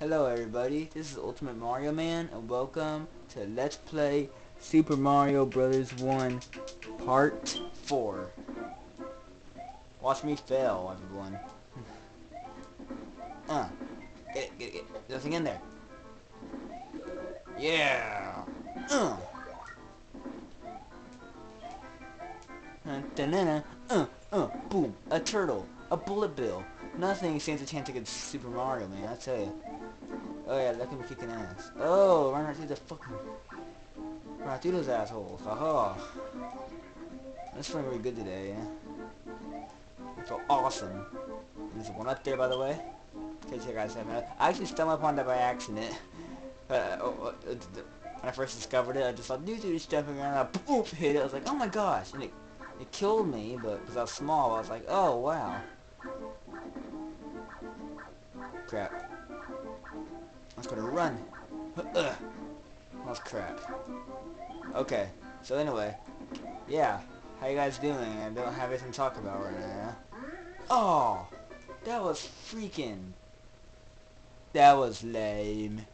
Hello everybody, this is Ultimate Mario Man and welcome to Let's Play Super Mario Brothers 1 Part 4. Watch me fail, everyone. uh, get it, get it, get it. Nothing in there. Yeah! Uh! Uh, uh, uh, boom, a turtle, a bullet bill. Nothing stands a chance against Super Mario, man, I tell you. Oh yeah, look at me kicking ass. Oh, run right through the fucking... Run right through those assholes. Haha. That's feeling really good today, yeah? I feel awesome. And There's one up there, by the way. In case you guys haven't I actually stumbled upon that by accident. Uh, oh, uh, when I first discovered it, I just saw new dude jumping around, and I poof, hit it. I was like, oh my gosh. And it, it killed me, but because I was small, I was like, oh wow. Crap. I was gonna run. Ugh. That crap. Okay. So anyway, yeah. How you guys doing? I don't have anything to talk about right now. Oh, that was freaking. That was lame.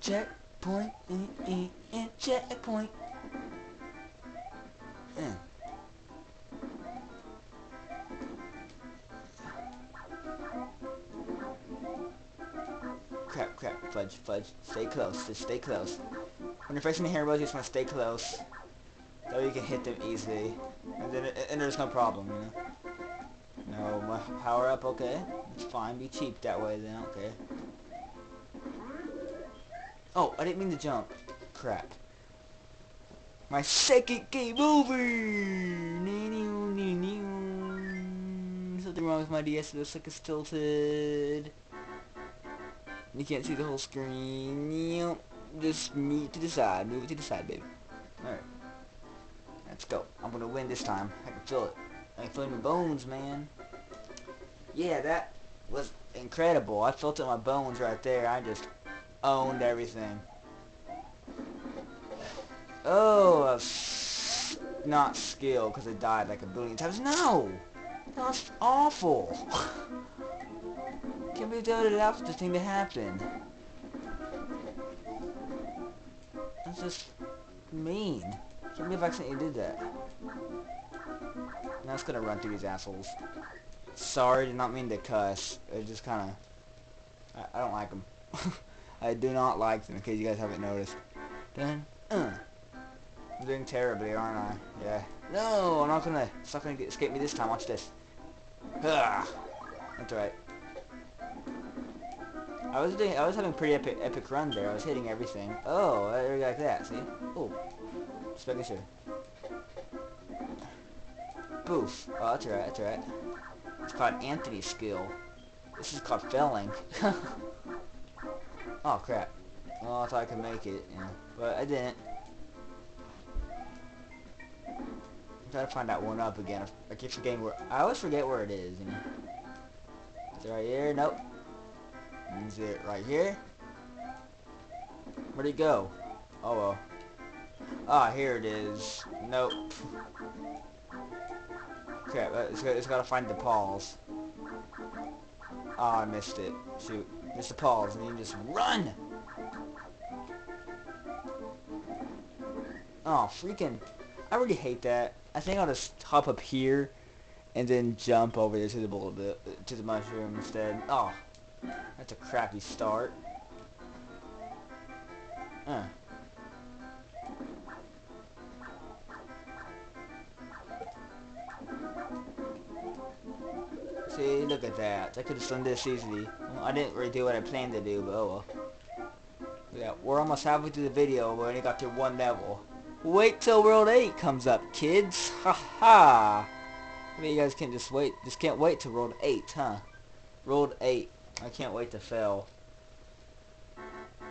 Checkpoint, mm, mm, mm, checkpoint. Fudge, fudge. Stay close, just stay close. When you're facing the heroes, you just want to stay close. That way you can hit them easily. And then and there's no problem, you know? No, my power up, okay. It's fine, be cheap that way then, okay. Oh, I didn't mean to jump. Crap. My second game over! Something wrong with my DS, it looks like it's tilted. You can't see the whole screen. Just move to the side. Move it to the side, baby. Alright. Let's go. I'm gonna win this time. I can feel it. I can feel it in my bones, man. Yeah, that was incredible. I felt it in my bones right there. I just owned everything. Oh, not skill because I died like a billion times. No! That's awful. Can't believe that allowed such a thing to happen. That's just mean. Can't believe I accidentally did that. Now it's gonna run through these assholes. Sorry, did not mean to cuss. It just kind of... I, I, don't like them. I do not like them, in case you guys haven't noticed. Then, uh. I'm doing terribly, aren't I? Yeah. No, I'm not gonna... It's not gonna escape me this time. Watch this. Ugh. That's right. I was doing, I was having a pretty epic, epic run there. I was hitting everything. Oh, like that. See? Oh, just making sure. Boof. Oh, that's right. That's right. It's called Anthony's skill. This is called failing. oh crap. Well, I thought I could make it, but I didn't. I'm trying to find that one up again. I keep forgetting where. I always forget where it is. You know. Is it right here? Nope. Is it right here? Where'd it go? Oh well. Ah, here it is. Nope. Okay, it's, it's got to find the paws. Oh, I missed it. Shoot. Missed the paws, and you just run! Oh, freaking... I really hate that. I think I'll just hop up here and then jump over there to the to the mushroom instead. Oh, that's a crappy start. Uh. See, look at that. I could have done this easily. Well, I didn't really do what I planned to do, but oh well. Yeah, we're almost halfway through the video. We only got to one level. Wait till World 8 comes up, kids. Ha ha. I mean, you guys can't just wait. Just can't wait till World 8, huh? World 8. I can't wait to fail.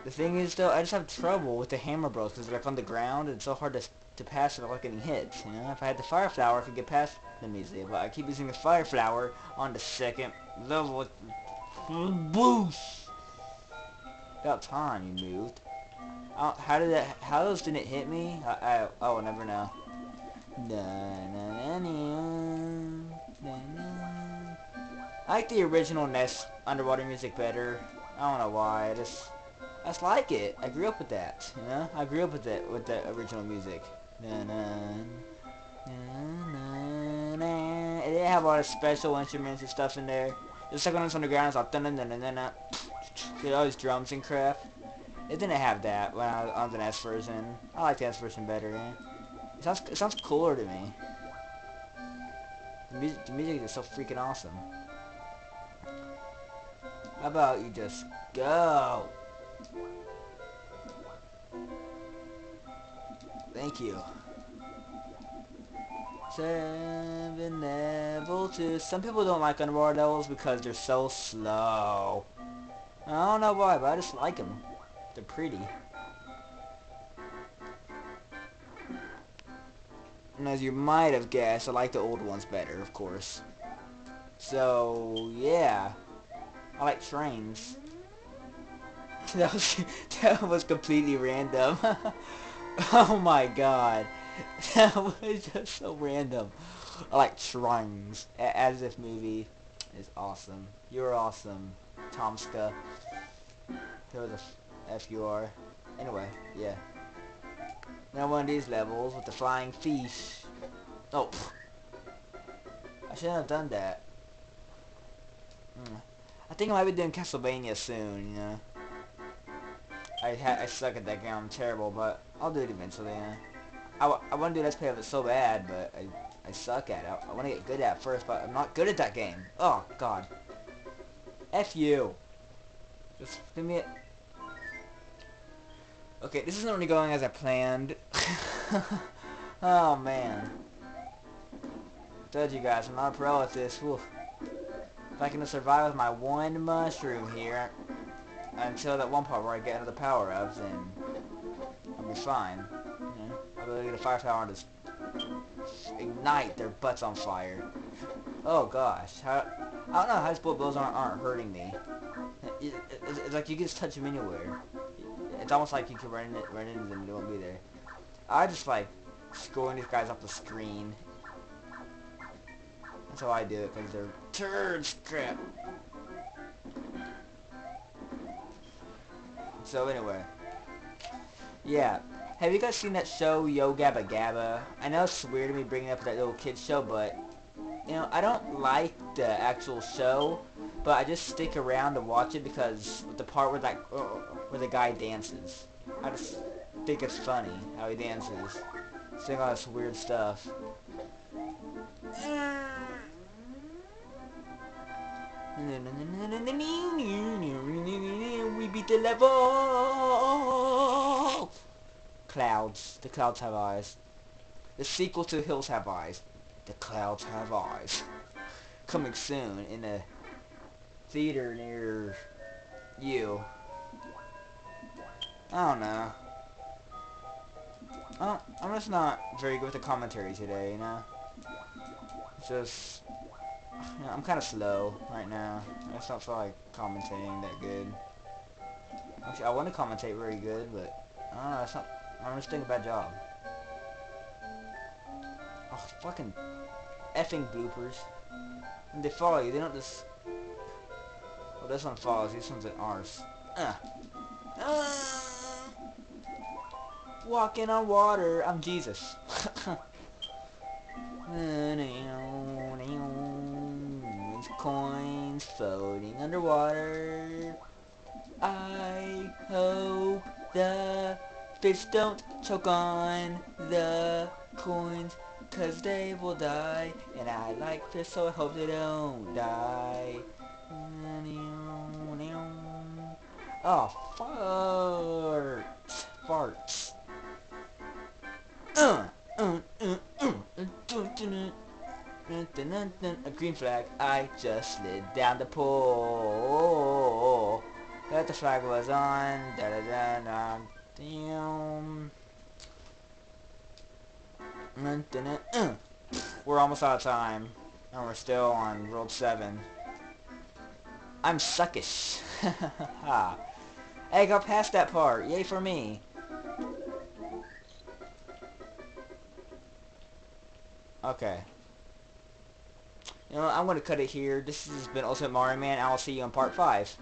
The thing is, though, I just have trouble with the Hammer Bros because they're like on the ground and it's so hard to to pass without getting hit. You know, if I had the Fire Flower, I could get past them easily. But I keep using the Fire Flower on the second level. Boost! About time you moved. Uh, how did that? How those didn't hit me? I, I, I will never know. I like the original NES underwater music better. I don't know why. I just, I just like it. I grew up with that. You know, I grew up with it with the original music. It didn't have a lot of special instruments and stuff in there. Just like when it's underground, it's like dun dun dun dun dun. all these drums and crap. It didn't have that when I was on the NES version. I like the NES version better. Yeah. It sounds it sounds cooler to me. The music, the music is so freaking awesome. How about you just go? Thank you. Seven level two. Some people don't like underwater levels because they're so slow. I don't know why, but I just like them. They're pretty. And as you might have guessed, I like the old ones better, of course. So, yeah. I like trains. that was that was completely random. oh my god. That was just so random. I like trains. Asdfmovie is awesome. You're awesome, Tomska. There was a F-U-R. Anyway, yeah. Now one of these levels with the flying fish. Oh. I shouldn't have done that. I think I might be doing Castlevania soon, you know. I I suck at that game, I'm terrible, but I'll do it eventually. I, I want to do Let's Play of it so bad, but I, I suck at it. I, I want to get good at it first, but I'm not good at that game. Oh, God. F you. Just give me it. Okay, this isn't really going as I planned. oh, man. I told you guys, I'm not a pro at this. If I can survive with my one mushroom here until that one part where I get another power up, then I'll be fine. I'll be able to get a fire power and just ignite their butts on fire. Oh gosh, how, I don't know how these bills aren't, aren't hurting me. It, it, it's, like you can just touch them anywhere. It's almost like you can run, it, run into them and they won't be there. I just like scoring these guys off the screen that's how I do it, because they're turds crap. So anyway. Yeah. Have you guys seen that show, Yo Gabba Gabba? I know it's weird to me bringing up that little kid's show, but, you know, I don't like the actual show, but I just stick around to watch it because the part where that, where the guy dances. I just think it's funny how he dances. Saying all this weird stuff. We beat the level! Clouds. The clouds have eyes. The sequel to Hills Have Eyes. The clouds have eyes. Coming soon in a theater near you. I don't know. I'm just not very good with the commentary today, you know? Just yeah, I'm kind of slow right now. I just don't feel like commentating that good. Actually, I want to commentate very good, but I don't know. It's not. I'm just doing a bad job. Oh, fucking effing bloopers. And they follow you. They don't just. Well, this one follows. This one's an arse. Uh. Uh. Walking on water. I'm Jesus. coins floating underwater. I hope the fish don't choke on the coins cause they will die. And I like fish so I hope they don't die. Oh, farts. Farts. Uh, uh, uh, uh, uh, a green flag. I just slid down the pool. That the flag was on. Da da da da. Damn. Uh. We're almost out of time. And we're still on World 7. I'm suckish. hey, got past that part. Yay for me. Okay. You know, I'm going to cut it here. This has been Ultimate Mario Man. I'll see you in part 5.